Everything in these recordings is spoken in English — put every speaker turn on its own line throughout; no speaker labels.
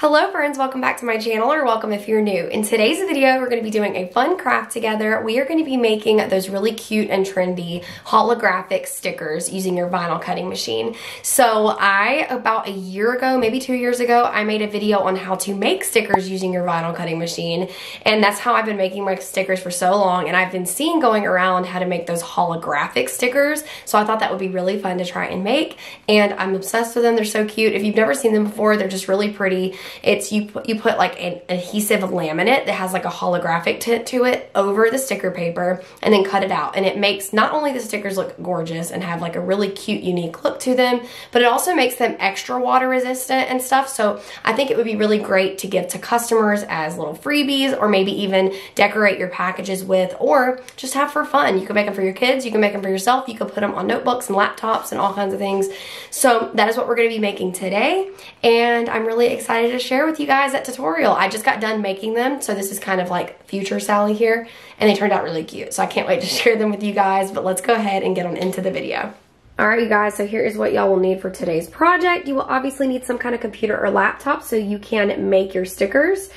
Hello friends, welcome back to my channel or welcome if you're new. In today's video, we're going to be doing a fun craft together. We are going to be making those really cute and trendy holographic stickers using your vinyl cutting machine. So I, about a year ago, maybe two years ago, I made a video on how to make stickers using your vinyl cutting machine. And that's how I've been making my stickers for so long. And I've been seeing going around how to make those holographic stickers. So I thought that would be really fun to try and make. And I'm obsessed with them. They're so cute. If you've never seen them before, they're just really pretty. It's you put, you put like an adhesive laminate that has like a holographic tint to it over the sticker paper and then cut it out. And it makes not only the stickers look gorgeous and have like a really cute, unique look to them, but it also makes them extra water resistant and stuff. So I think it would be really great to give to customers as little freebies or maybe even decorate your packages with or just have for fun. You can make them for your kids, you can make them for yourself, you can put them on notebooks and laptops and all kinds of things. So that is what we're gonna be making today. And I'm really excited to share with you guys that tutorial. I just got done making them, so this is kind of like future Sallie here, and they turned out really cute. So I can't wait to share them with you guys, but let's go ahead and get on into the video. All right, you guys, so here is what y'all will need for today's project. You will obviously need some kind of computer or laptop so you can make your stickers.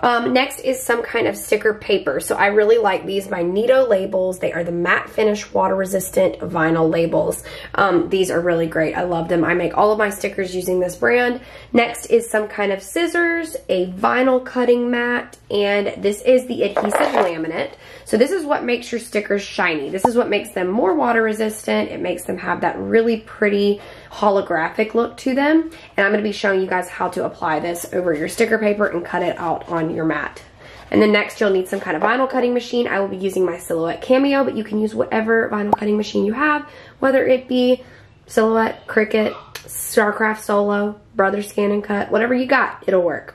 Um, next is some kind of sticker paper. So I really like these by Nito labels. They are the matte finish water resistant vinyl labels. Um, these are really great. I love them. I make all of my stickers using this brand. Next is some kind of scissors, a vinyl cutting mat, and this is the adhesive laminate. So this is what makes your stickers shiny. This is what makes them more water resistant. It makes them have that really pretty holographic look to them. And I'm going to be showing you guys how to apply this over your sticker paper and cut it out on your mat. And then next you'll need some kind of vinyl cutting machine. I will be using my Silhouette Cameo, but you can use whatever vinyl cutting machine you have, whether it be Silhouette, Cricut, Starcraft Solo, Brother Scan and Cut, whatever you got, it'll work.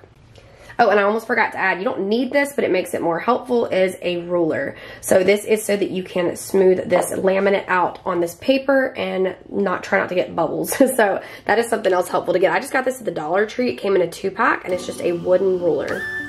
Oh, and I almost forgot to add, you don't need this, but it makes it more helpful, is a ruler. So this is so that you can smooth this laminate out on this paper and not try not to get bubbles. so that is something else helpful to get. I just got this at the Dollar Tree. It came in a two pack and it's just a wooden ruler.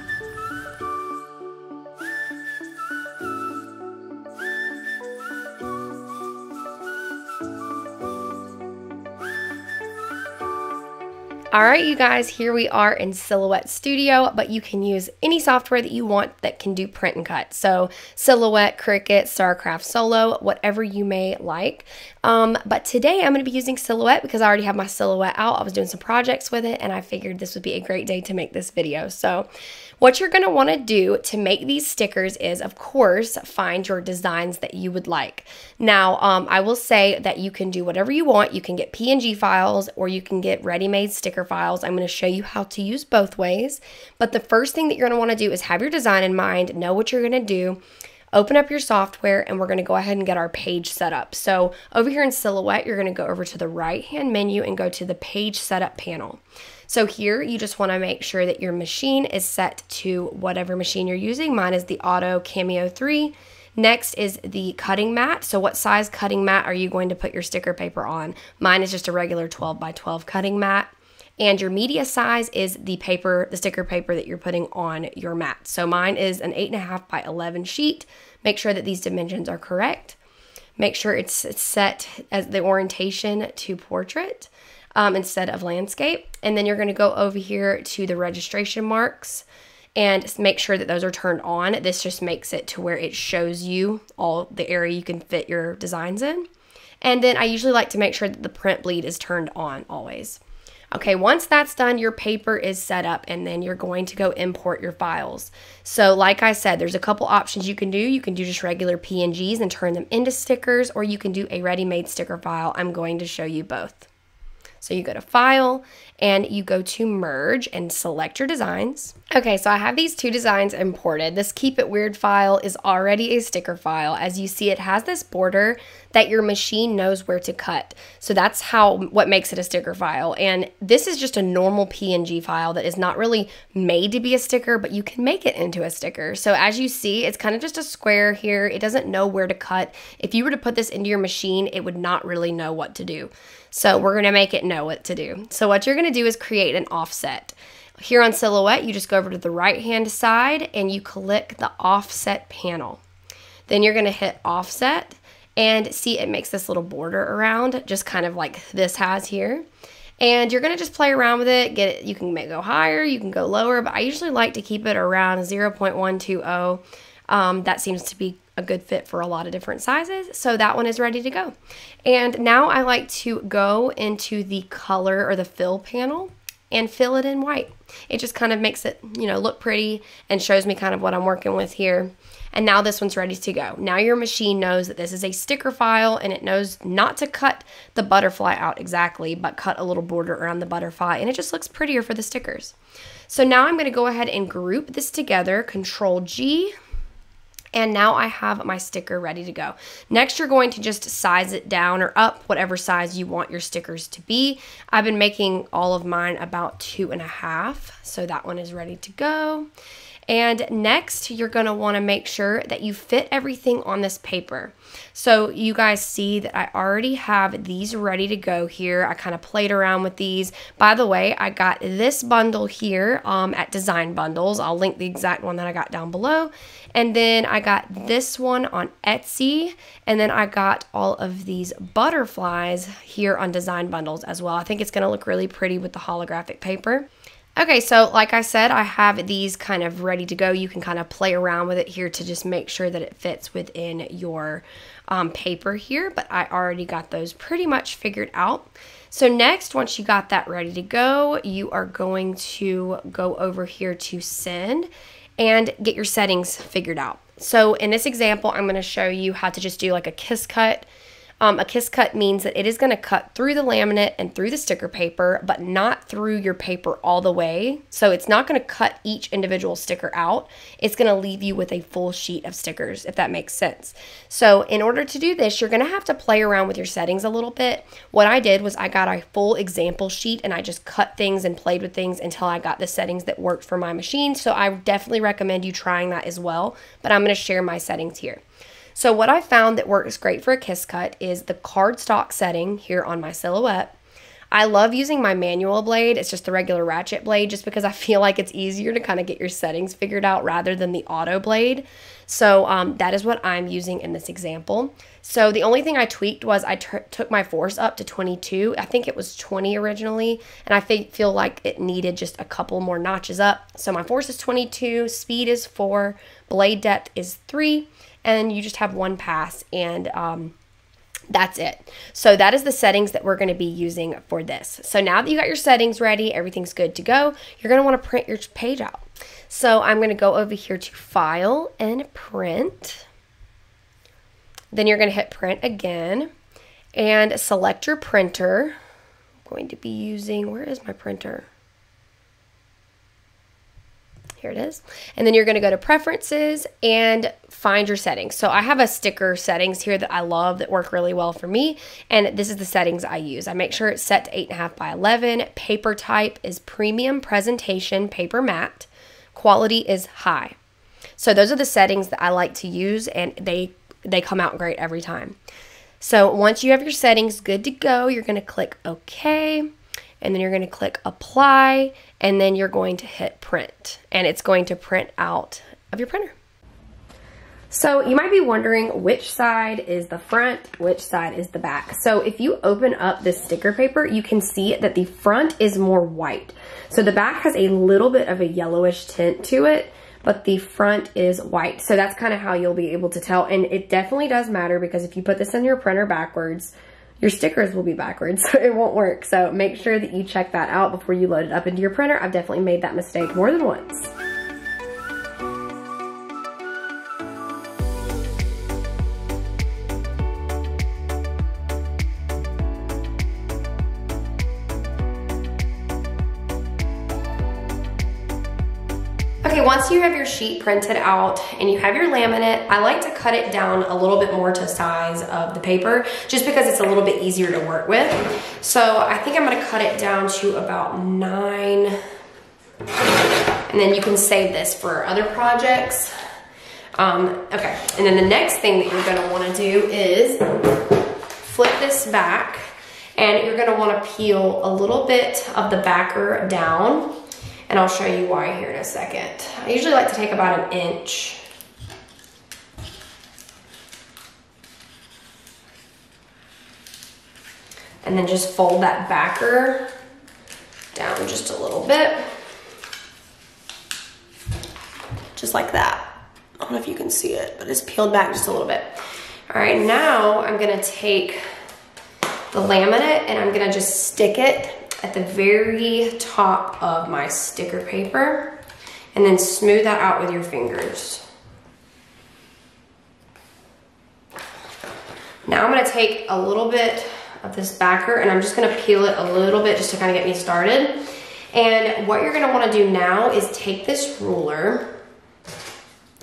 All right, you guys, here we are in Silhouette Studio, but you can use any software that you want that can do print and cut. So Silhouette, Cricut, StarCraft Solo, whatever you may like. Um, but today I'm going to be using Silhouette because I already have my Silhouette out. I was doing some projects with it and I figured this would be a great day to make this video. So what you're going to want to do to make these stickers is, of course, find your designs that you would like. Now, um, I will say that you can do whatever you want. You can get PNG files or you can get ready-made sticker files. I'm going to show you how to use both ways. But the first thing that you're going to want to do is have your design in mind, know what you're going to do, open up your software and we're going to go ahead and get our page set up. So over here in Silhouette, you're going to go over to the right hand menu and go to the page setup panel. So here you just want to make sure that your machine is set to whatever machine you're using. Mine is the Auto Cameo 3. Next is the cutting mat. So what size cutting mat are you going to put your sticker paper on? Mine is just a regular 12 by 12 cutting mat. And your media size is the paper, the sticker paper that you're putting on your mat. So mine is an 8.5 by 11 sheet. Make sure that these dimensions are correct. Make sure it's set as the orientation to portrait um, instead of landscape. And then you're going to go over here to the registration marks and make sure that those are turned on. This just makes it to where it shows you all the area you can fit your designs in. And then I usually like to make sure that the print bleed is turned on always. Okay, once that's done, your paper is set up and then you're going to go import your files. So like I said, there's a couple options you can do. You can do just regular PNGs and turn them into stickers or you can do a ready-made sticker file. I'm going to show you both. So you go to File and you go to Merge and select your designs. Okay, so I have these two designs imported. This Keep It Weird file is already a sticker file. As you see, it has this border that your machine knows where to cut. So that's how what makes it a sticker file. And this is just a normal PNG file that is not really made to be a sticker, but you can make it into a sticker. So as you see, it's kind of just a square here. It doesn't know where to cut. If you were to put this into your machine, it would not really know what to do. So we're going to make it know what to do. So what you're going to do is create an offset. Here on Silhouette, you just go over to the right-hand side and you click the offset panel. Then you're going to hit offset and see it makes this little border around, just kind of like this has here. And you're gonna just play around with it, get it, you can make, go higher, you can go lower, but I usually like to keep it around 0.120. Um, that seems to be a good fit for a lot of different sizes. So that one is ready to go. And now I like to go into the color or the fill panel and fill it in white. It just kind of makes it, you know, look pretty and shows me kind of what I'm working with here. And now this one's ready to go. Now your machine knows that this is a sticker file and it knows not to cut the butterfly out exactly, but cut a little border around the butterfly and it just looks prettier for the stickers. So now I'm gonna go ahead and group this together, Control G, and now I have my sticker ready to go. Next, you're going to just size it down or up, whatever size you want your stickers to be. I've been making all of mine about two and a half, so that one is ready to go. And next, you're want to make sure that you fit everything on this paper. So you guys see that I already have these ready to go here. I kind of played around with these. By the way, I got this bundle here um, at Design Bundles. I'll link the exact one that I got down below. And then I got this one on Etsy. And then I got all of these butterflies here on Design Bundles as well. I think it's going to look really pretty with the holographic paper. Okay, so like I said, I have these kind of ready to go. You can kind of play around with it here to just make sure that it fits within your um, paper here, but I already got those pretty much figured out. So next, once you got that ready to go, you are going to go over here to send and get your settings figured out. So in this example, I'm going to show you how to just do like a kiss cut um, a kiss cut means that it is going to cut through the laminate and through the sticker paper, but not through your paper all the way. So it's not going to cut each individual sticker out. It's going to leave you with a full sheet of stickers, if that makes sense. So in order to do this, you're going to have to play around with your settings a little bit. What I did was I got a full example sheet and I just cut things and played with things until I got the settings that worked for my machine. So I definitely recommend you trying that as well, but I'm going to share my settings here. So what I found that works great for a kiss cut is the cardstock setting here on my silhouette. I love using my manual blade. It's just the regular ratchet blade just because I feel like it's easier to kind of get your settings figured out rather than the auto blade. So um, that is what I'm using in this example. So the only thing I tweaked was I took my force up to 22. I think it was 20 originally, and I feel like it needed just a couple more notches up. So my force is 22, speed is 4, blade depth is 3, and you just have one pass and um, that's it. So that is the settings that we're going to be using for this. So now that you got your settings ready, everything's good to go, you're going to want to print your page out. So I'm going to go over here to File and Print. Then you're going to hit Print again and select your printer. I'm going to be using, where is my printer? Here it is. And then you're going to go to preferences and find your settings. So I have a sticker settings here that I love that work really well for me. And this is the settings I use. I make sure it's set to 8.5 by 11. Paper type is premium presentation paper matte. Quality is high. So those are the settings that I like to use and they, they come out great every time. So once you have your settings good to go, you're going to click OK and then you're going to click apply and then you're going to hit print and it's going to print out of your printer. So you might be wondering which side is the front, which side is the back. So if you open up this sticker paper, you can see that the front is more white. So the back has a little bit of a yellowish tint to it, but the front is white. So that's kind of how you'll be able to tell. And it definitely does matter because if you put this in your printer backwards, your stickers will be backwards, so it won't work. So make sure that you check that out before you load it up into your printer. I've definitely made that mistake more than once. Once you have your sheet printed out and you have your laminate, I like to cut it down a little bit more to size of the paper just because it's a little bit easier to work with. So I think I'm gonna cut it down to about nine. And then you can save this for other projects. Um, okay, and then the next thing that you're gonna wanna do is flip this back and you're gonna wanna peel a little bit of the backer down and I'll show you why here in a second. I usually like to take about an inch. And then just fold that backer down just a little bit. Just like that. I don't know if you can see it, but it's peeled back just a little bit. All right, now I'm gonna take the laminate and I'm gonna just stick it at the very top of my sticker paper and then smooth that out with your fingers. Now I'm gonna take a little bit of this backer and I'm just gonna peel it a little bit just to kind of get me started. And what you're gonna wanna do now is take this ruler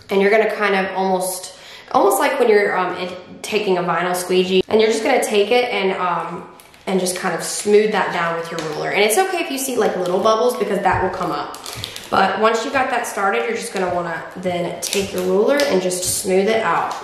and you're gonna kind of almost, almost like when you're um, taking a vinyl squeegee and you're just gonna take it and um, and just kind of smooth that down with your ruler. And it's okay if you see like little bubbles because that will come up. But once you got that started, you're just gonna wanna then take your ruler and just smooth it out.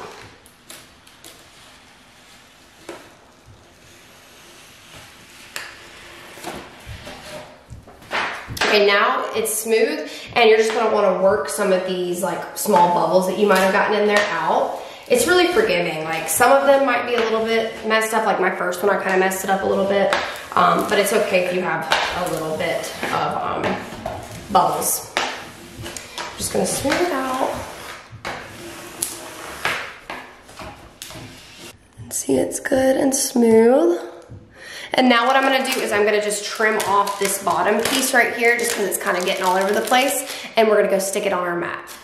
Okay, now it's smooth and you're just gonna wanna work some of these like small bubbles that you might have gotten in there out. It's really forgiving. Like some of them might be a little bit messed up. Like my first one, I kind of messed it up a little bit. Um, but it's okay if you have a little bit of um, bubbles. I'm just gonna smooth it out. And see it's good and smooth. And now what I'm gonna do is I'm gonna just trim off this bottom piece right here just because it's kind of getting all over the place. And we're gonna go stick it on our mat.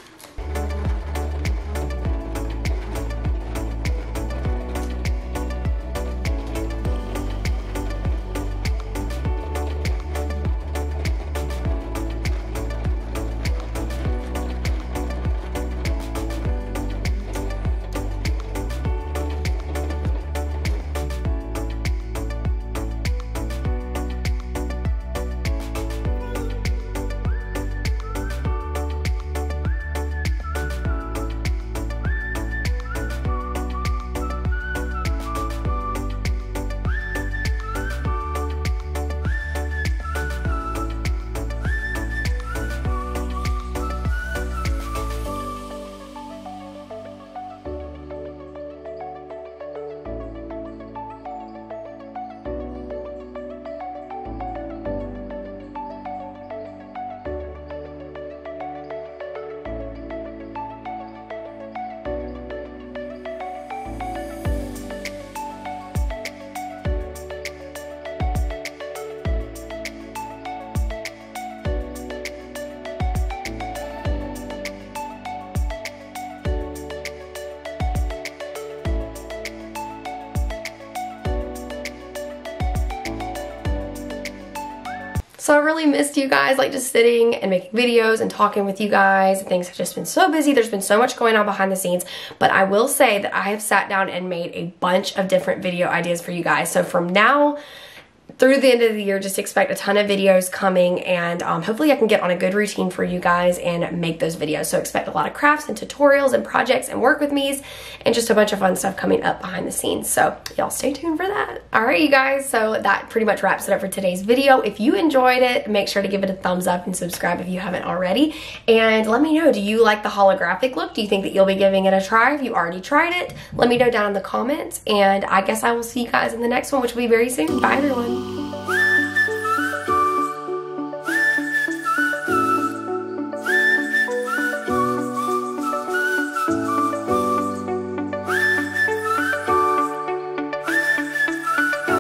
So I really missed you guys, like just sitting and making videos and talking with you guys. Things have just been so busy. There's been so much going on behind the scenes. But I will say that I have sat down and made a bunch of different video ideas for you guys. So from now through the end of the year, just expect a ton of videos coming and um, hopefully I can get on a good routine for you guys and make those videos. So expect a lot of crafts and tutorials and projects and work with me's and just a bunch of fun stuff coming up behind the scenes. So y'all stay tuned for that. All right, you guys, so that pretty much wraps it up for today's video. If you enjoyed it, make sure to give it a thumbs up and subscribe if you haven't already. And let me know, do you like the holographic look? Do you think that you'll be giving it a try? If you already tried it, let me know down in the comments. And I guess I will see you guys in the next one, which will be very soon. Bye, everyone.